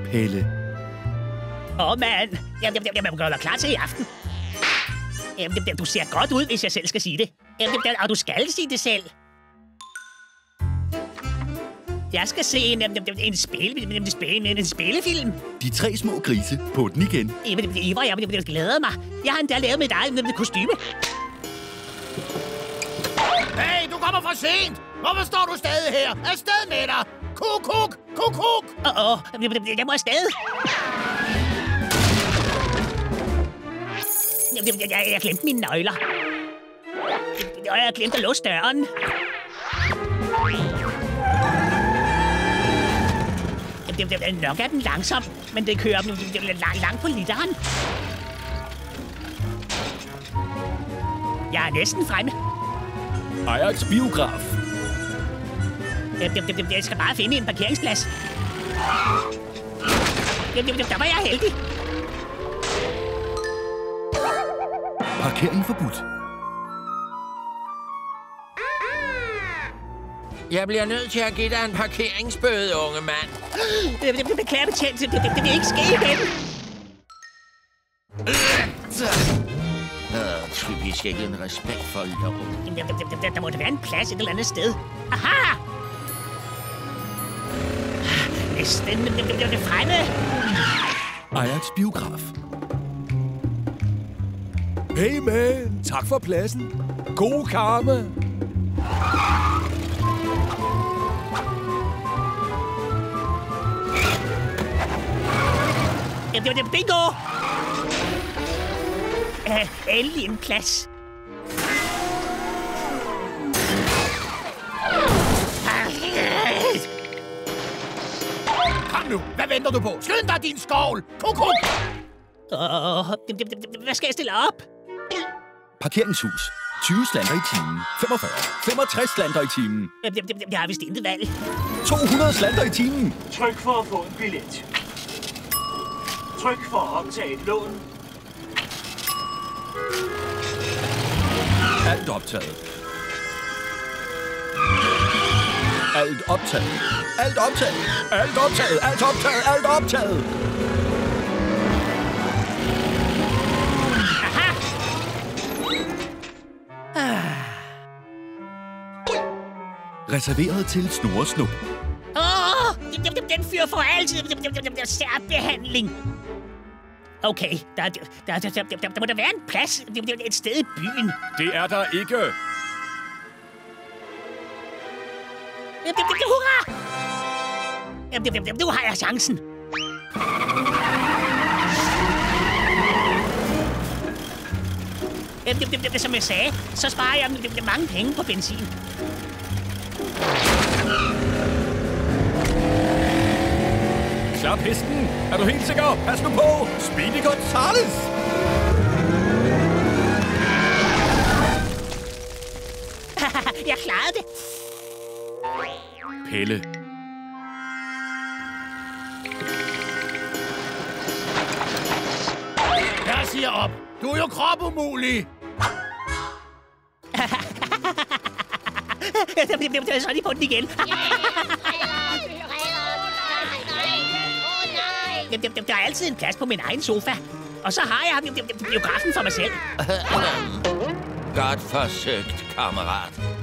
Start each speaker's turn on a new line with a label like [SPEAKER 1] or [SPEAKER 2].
[SPEAKER 1] Pelle.
[SPEAKER 2] Åh, oh, mand. Jamen, jamen, jamen, gør dig klar til i aften. Jamen, jamen, du ser godt ud, hvis jeg selv skal sige det. Jamen, jamen, og du skal sige det selv. Jeg skal se en, en, en, spil, en, spil, en spillefilm.
[SPEAKER 1] De tre små grise på den igen.
[SPEAKER 2] Jamen, Ivar, jeg, jeg, jeg glæder mig. Jeg har endda lavet med dig med kostyme.
[SPEAKER 3] Hey, du kommer for sent! Hvorfor står du stadig her? Afsted med dig! Kuk, kuk, kuk, kuk!
[SPEAKER 2] Åh, åh, jeg må afsted. Jeg, jeg, jeg, glemte mine nøgler. Og jeg glemte at låse døren. Det, det, det, nok er den langsom, men det kører langt lang på literen. Jeg er næsten fremme.
[SPEAKER 1] Ajax Biograf.
[SPEAKER 2] Jeg, jeg, jeg skal bare finde en parkeringsplads. Jeg, jeg, der var jeg heldig.
[SPEAKER 1] Parkering forbudt.
[SPEAKER 3] Jeg bliver nødt til at give dig en parkeringsbøde, unge mand.
[SPEAKER 2] Beklager betjent. Det, det, det vil ikke ske igen.
[SPEAKER 3] Uh, typisk ikke en respektfuld lov.
[SPEAKER 2] Jamen, Der, der, der, der må da være en plads et eller andet sted. Aha! Næsten det, det, det fremme.
[SPEAKER 1] Ajax Biograf. Hey man, tak for pladsen. God karma.
[SPEAKER 2] Bingo! Uh, endelig en plads.
[SPEAKER 3] Nu, hvad venter du på? Skynd dig, din skovl! Kuk, kuk!
[SPEAKER 2] Åh, hvad skal jeg stille op?
[SPEAKER 1] Parkeringshus. 20 slanter i timen. 45. 65 slanter i timen.
[SPEAKER 2] Jeg, har vist intet valg.
[SPEAKER 1] 200 slanter i timen.
[SPEAKER 4] Tryk for at få en billet. Tryk for at optage et lån.
[SPEAKER 1] Alt optaget. Alt optaget. Alt optaget. Alt optaget. Alt optaget. Alt optaget.
[SPEAKER 2] Aha!
[SPEAKER 1] Reserveret til Snore Snup.
[SPEAKER 2] Åh, den, den, fyrer for altid. Særbehandling. Okay, der, der, der, der, der, der, der må der være en plads et sted i byen.
[SPEAKER 1] Det er der ikke.
[SPEAKER 2] Hurra! Nu har jeg chancen. Som jeg sagde, så sparer jeg mange penge på benzin.
[SPEAKER 1] Klap hesten. Er du helt sikker? Pas nu på. Speedy Gonzales. Pelle.
[SPEAKER 3] Jeg siger op. Du er jo kropumulig.
[SPEAKER 2] Jamen, jamen, så de på den igen. Der er altid en plads på min egen sofa. Og så har jeg biografen for mig selv.
[SPEAKER 3] Godt forsøgt, kammerat.